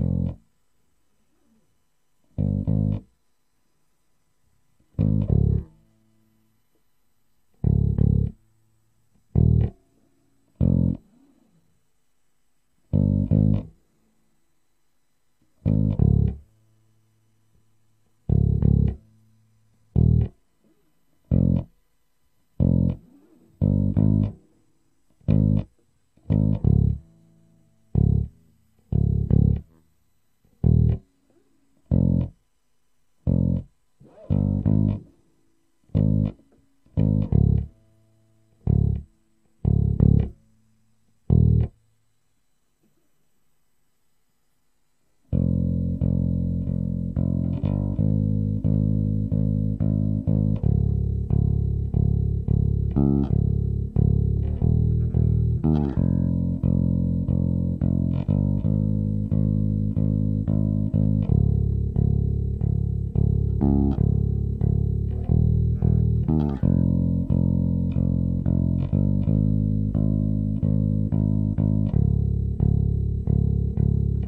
you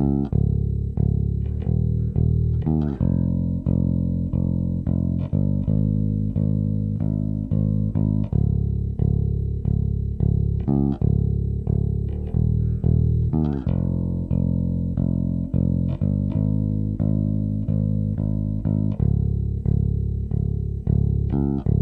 Thank mm -hmm. you.